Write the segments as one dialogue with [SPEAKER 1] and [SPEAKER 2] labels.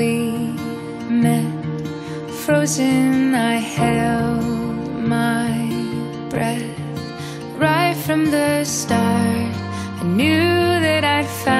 [SPEAKER 1] we met, frozen, I held my breath. Right from the start, I knew that I'd found.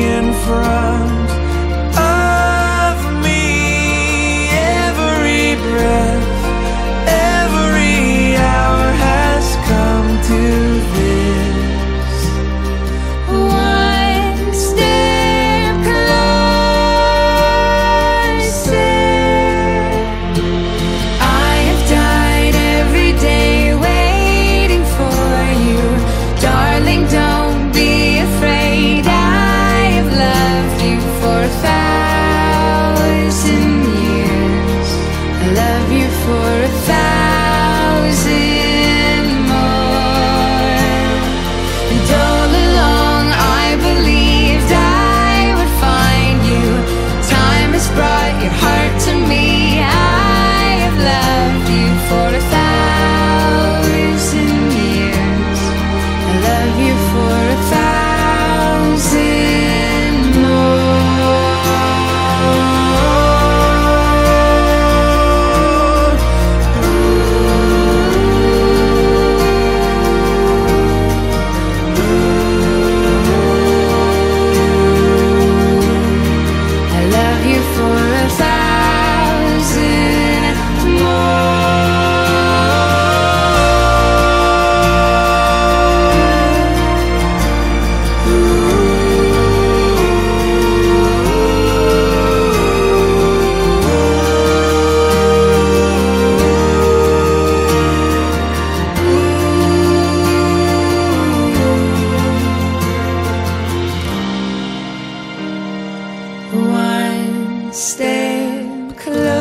[SPEAKER 2] in front of me. Every breath. Every hour has come to
[SPEAKER 1] thousand Step closer.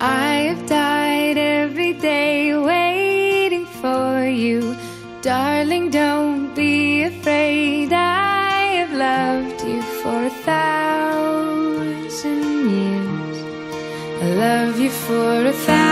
[SPEAKER 1] I have died every day waiting for you. Darling, don't be afraid. I have loved you for a thousand years. I love you for a thousand